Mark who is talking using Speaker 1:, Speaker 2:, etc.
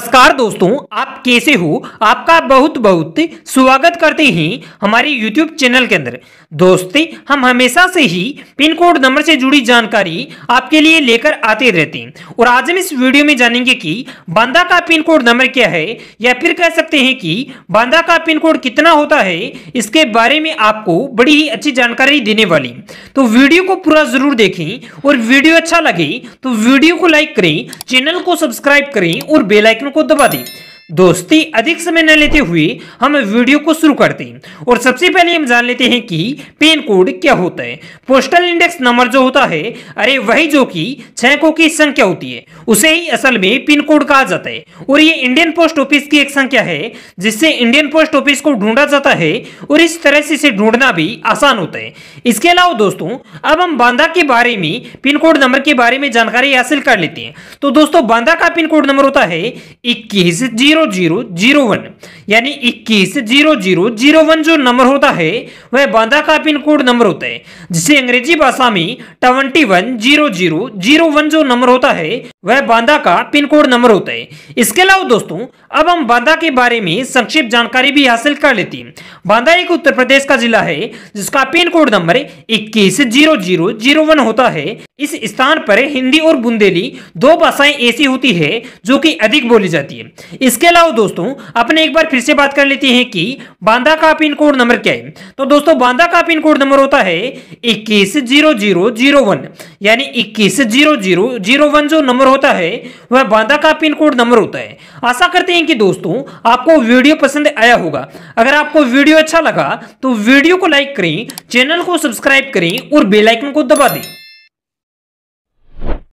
Speaker 1: नमस्कार दोस्तों, आप कैसे हो? आपका बहुत बहुत स्वागत करते हैं हमारे YouTube चैनल के अंदर। दोस्ती, हम हमेशा से ही पिन कोड नंबर से जुड़ी जानकारी आपके लिए लेकर आते रहते हैं। और आज हम इस वीडियो में जानेंगे कि बांदा का पिन कोड नंबर क्या है, या फिर कह सकते हैं कि बांदा का पिन कोड कितना होता है, इसके बारे में आपको बड़ी ही अच्छी जानकारी देने वाली। तो वीडियो को पूरा ज़रूर देखें और वीडियो अच्छा लगे तो वीडियो को लाइक करें, चैनल को सब्सक्राइब करें और बेलाइकन को दबा दें। दोस्ती अधिक समय न लेते हुए हम वीडियो को शुरू करते हैं। और सबसे पहले हम जान लेते हैं कि पिन कोड क्या होता है। पोस्टल इंडेक्स नंबर जो होता है, अरे वही जो कि छह को की संख्या होती है, उसे ही असल में पिन कोड कहा जाता है। और ये इंडियन पोस्ट ऑफ़िस की एक संख्या है, जिससे इंडियन पोस्ट ऑफ़िस को ढूंढा जाता है और इस तरह से इसे ढूंढना भी आसान होता है। इसके अलावा दोस्तों, अब हम बांदा के बारे में, पिन कोड नंबर के बारे में जानकारी हासिल कर लेते हैं। तो दोस्तों, बांदा का पिन कोड नंबर होता है इक्कीस zero zero zero zero one. यानी इक्कीस ज़ीरो ज़ीरो ज़ीरो वन जो नंबर होता है, वह बांदा का पिन कोड नंबर होता है, जिसे अंग्रेज़ी भाषा में twenty one zero zero zero one जो नंबर होता है, वह बांदा का पिन कोड नंबर होता है। इसके अलावा दोस्तों, अब हम बांदा के बारे में संक्षिप्त जानकारी भी हासिल कर लेते हैं। बांदा एक उत्तर प्रदेश का जिला है, जिसका पिन कोड नंबर इक्कीस ज़ीरो ज़ीरो ज़ीरो वन होता है। इस स्थान पर हिंदी और बुंदेली दो भाषाएँ ऐसी होती है, जो कि अधिक बोली जाती है। इसके अलावा दोस्तों, अपने एक बार फिर से बात कर लेते हैं कि बांदा का पिन कोड नंबर क्या है? तो दोस्तों, बांदा का पिन कोड नंबर होता है इक्कीस ज़ीरो ज़ीरो ज़ीरो वन, यानी इक्कीस ज़ीरो ज़ीरो ज़ीरो वन जो नंबर होता है, वह बांदा का पिन कोड नंबर होता है। आशा करते हैं कि दोस्तों, आपको वीडियो पसंद आया होगा। अगर आपको वीडियो अच्छा लगा तो वीडियो को लाइक करें, चैनल को सब्सक्राइब करें और बेलाइकन को दबा दें।